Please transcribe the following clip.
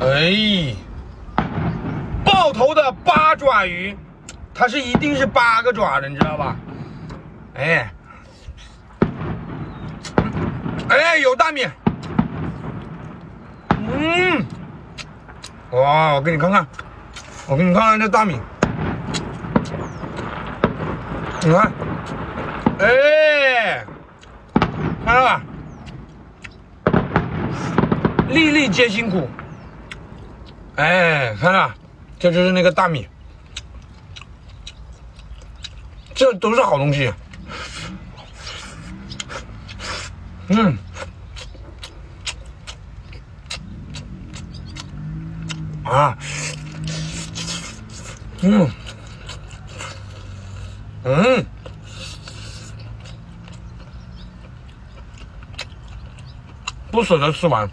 哎，爆头的八爪鱼，它是一定是八个爪的，你知道吧？哎，哎，有大米，嗯，哇，我给你看看，我给你看看这大米，你看，哎，看到吧？粒粒皆辛苦。哎，看看，这就是那个大米，这都是好东西。嗯，啊，嗯，嗯，不舍得吃完。